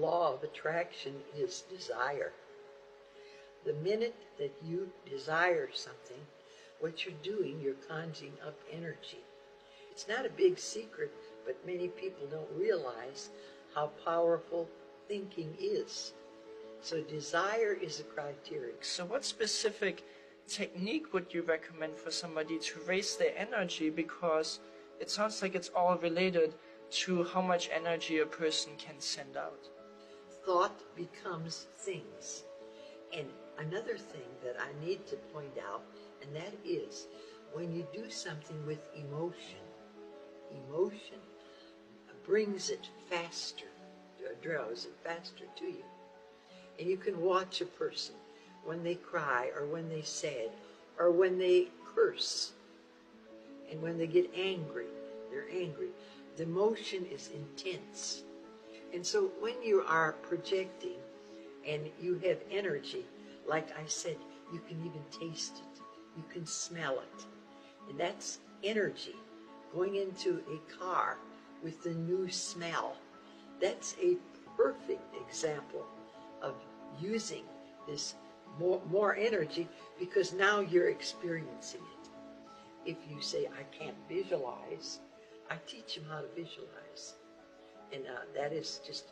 law of attraction is desire. The minute that you desire something, what you're doing, you're conjuring up energy. It's not a big secret, but many people don't realize how powerful thinking is. So desire is a criteria. So, what specific technique would you recommend for somebody to raise their energy? Because it sounds like it's all related to how much energy a person can send out. Thought becomes things. And another thing that I need to point out, and that is when you do something with emotion, emotion brings it faster, uh, draws it faster to you. And you can watch a person when they cry or when they sad or when they curse and when they get angry. They're angry. The emotion is intense. And so when you are projecting and you have energy, like I said, you can even taste it. You can smell it. And that's energy going into a car with the new smell. That's a perfect example of using this more, more energy because now you're experiencing it. If you say, I can't visualize, I teach them how to visualize. And uh, that is just